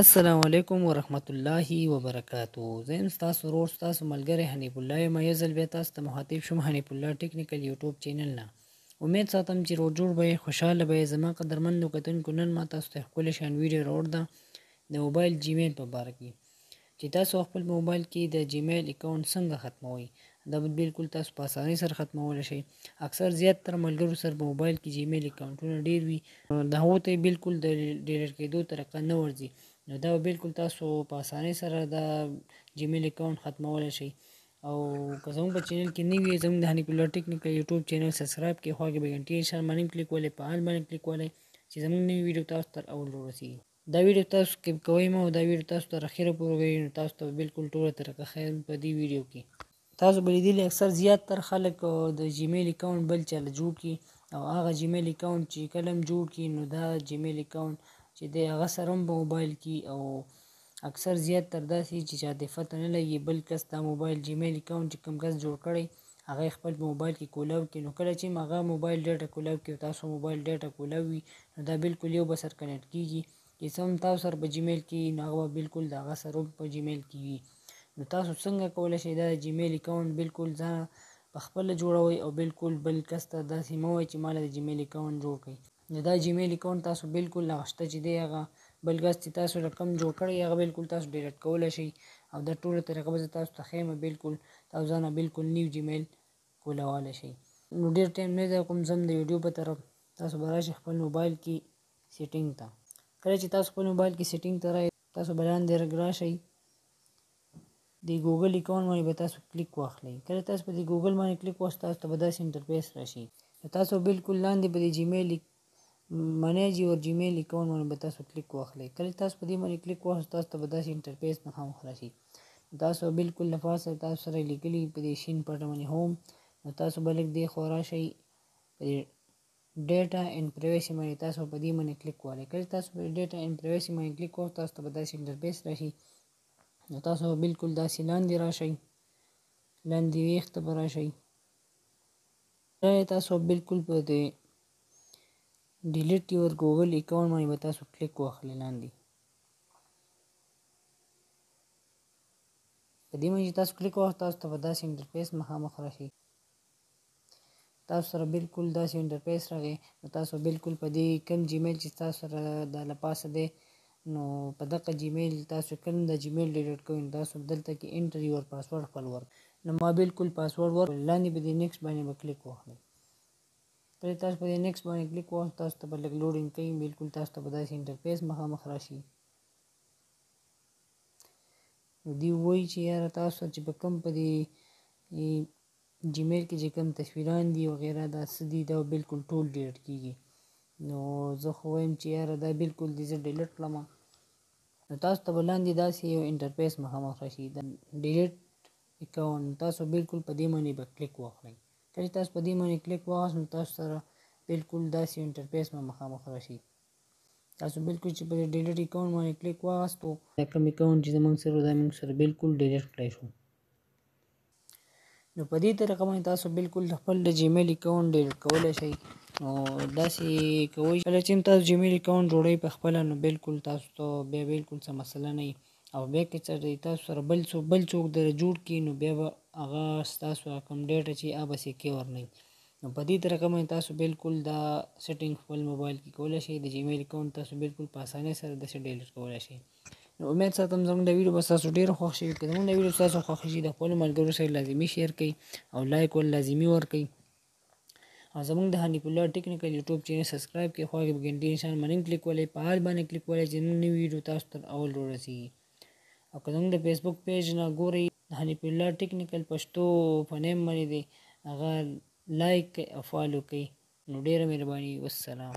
السلام علیکم ورحمت الله وبرکاتو زه یم ستاسو ورور ستاسو ملګری حنیف الله یم یو ځل بیا تاسو ته مخاطب شوم حنیف الله ټیکنیکل یوټیوب چینل نه امید ساتم چې روغ جوړ به یې خوشحاله به یې زما قدرمندو کتونکو نن ما تاسو ته ښکلې شان ویډیو راوړ ده د موبایل جیمیل په باره کې چې تاسو خپل موبایل کې د جیمیل اکاونټ څنګه ختموئ دا به بالکل تاسو په اسانۍ سره ختمول شئ اکثر زیات تر ملګرو سره په موبایل کې جیمیل اکاونټونه ډیر وي د هغو ته بالکل د ډیلیټ کېدو طریقه نه ورځي نو دا به بالکل تاسو په اسانۍ سره د جیمیل اکاونټ ختمول شئ او که زموږ په چینل کې نوی یې زموږ د هنیک الله ټیکنیکل یوټیوب چینل سبسکرایب کړئ خوا کې به ګنټې نشان باندې کلیک ولې په حال باندې کلیک ولې چې زموږ نوی ویډیو تاسو تر اول ورسیږي دا ویډیو تاسو سکیپ کوی مه او دا ویډیو تاسو تر اخیره پورې وګورئ نو تاسو ته بالکل ټوله طریقه ښیم په دې ویډیو کې تاسو به لیدلی اکثر زیات تر خلک د جیمیل اکاونټ بل چا له جوړ کړي او هغه جیمیل اکاونټ چې کله هم جوړ کړي نو دا جیمیل اکاونټ چې دی هغه سره هم په موبایل کې او اکثر زیات تر داسې چې چاته پته نه لګي بل کس دا موبایل جیمیل اکاونټ چې کوم کس جوړ کړی هغه یې خپل په موبایل کې کولاو کې نو کله چې هم هغه موبایل ډیټا کولاو کې او تاسو موبایل ډیټا کولاو وي نو دا بالکل یو به سر کنیکټ کیږي چې څه هم تاسو سره په جیمیل کې نو هغه به بالکل د هغه سره په جیمیل کې وي نو تاسو څنګه کولی شئ دا جیمیل اکاونټ بالکل ځان په خپله جوړوئ او بالکل بل کس ته داسې مه وایئ چې ما له د جیمیل اکاونټ جوړ کړئ نو دا جیمیل اکاونټ تاسو بالکل هغه شته چې دی هغه بل ګس چې تاسو رقم جوړ کړی هغه بالکل تاسو ډیلیټ کولای شئ او دا ټوله طریقه به تاسو ته ښیم بالکل تاسو ځانه بالکل نیو جیمیل کولولی شئ نو ډېر ټایم نه ضایع کوم ځم د ویډیو په طرف تاسو به راشئ خپل موبایل کې سیټینګ ته کله چې تاسو خپل موبایل کې سیټینګ ته راشئ تاسو به لاندې رګ راشئ دی ګوګل اکاونټ باندې به تاسو کلیک واخلئ کله تاسو په دې ګوګل باندې کلیک واخلئ تاسو ته به داسې انټرفیس راشي تاسو بالکل لاندې په دې جیمیل منیج یور جیمیل اکاونټ باندې به تاسو کلیک واخلئ کله تاسو په دې باندې کلیک واخلئ تاسو ته به داسې انټرفیس مخامخ راشي تاسو بالکل لفاسه تاسو سره لیکلي په دې شین پټ باندې هوم نو تاسو به لږ دی خو راشئ په دې ډیټا اینډ پرایویسي باندې تاسو په دې باندې کلیک والئ کله تاسو په ډیټا اینډ پرایویسي باندې کلیک وکړئ تاسو ته به داسې انټرفیس راشي نو تاسو به بالکل داسې لاندې راشئ لاندې ویښ ته به راشئ تاسو بالکل په دې ډیلیټ یور ګوګل اکاونټ باندې به تاسو کلیک واخلئ لاندې په دې باندې تاسو کلیک واخلئ تاسو ته به داسې انټرفیس مخامخ راشي تاسو سره بالکل داسې انټرفیس راغی نو تاسو بالکل په دې کم جیمیل چې تاسو سره د لپاسه دی نو په دغه جیمیل تاسو کم د جیمیل ډیلیټ کوئ نو تاسو دلته کې انټر یور پاسورډ خپل ورک نو ما بالکل پاسورډ ورک لاندې به دې نیکس باندې به کلیک واخلئ کله تاسو په دې نیکس باندې کلیک واخلئ تاسو ته به لږ لوډینګ کوي بالکل تاسو ته به داسې انټرفیس مخامخ راشي نو دی وایي چې یاره تاسو چې به کوم په دې جیمیل کې چې کوم تصویران دي وغیره دا څه دي دا بالکل ټول ډیلیټ کیږي نو زه خو وایم چې یاره دا بالکل دې زه ډیلیټ کړم نو تاسو ته به لاندې داسې یو انټرفیس مخامخ راشي د ډیلیټ اکاونټ تاسو بالکل په دې باندې به کلیک واخلئ کله چې تاسو په دې باندې کلیک واخلئ نو تاسو سره بالکل داسې یو انټرفیس به مخامخ راشي تاسو بالکل چې په ډیلیټ اکاونټ باندې کلیک واغستو دا کوم اکاونټ چې زمونږ سره دا موږ سره بالکل ډیلیټ کړی شو نو په دې طریقه باندې تاسو بالکل د خپل د جیمیل اکاونټ ډیلیټ کولای شئ نو داسې کوئ کله چې تاسو جیمیل اکاونټ جوړوئ په خپل نو بالکل تاسو ته بیا بالکل څه مسله نه او بیا که چېرې تاسو سره بل څوک بل څوک در جوړ کړي نو بیا به هغه ستاسو کوم ډیټا چې هغه به سیکیور نه نو په دې طریقه باندې تاسو بالکل دا سیټینګ خپل موبایل کې کولی شئ د جیمیل اکاونټ تاسو بالکل په اسانۍ سره داسې ډیلیټ کولی شئ نو امید ساتم زموږ د ویډیو به تاسو ډیر خوښ شي که زموږ د ویډیو تاسو خوښ شي د خپل ملګرو سره لازمی شیر کړئ او لایک ول لازمی ورکړئ او زموږ د هنیف الله ټیکنیکل یوټیوب چینل سبسکرایب کړئ خو هغه به ګنټي نشان باندې کلیک ولې په حال باندې کلیک ولې چې نوې ویډیو تاسو تر اول ورسیږي او که زموږ د فیسبوک پیج نه ګورئ هنیف الله ټیکنیکل پښتو په نیم باندې دی هغه لایک او فالو کړئ نو ډیره مهرباني والسلام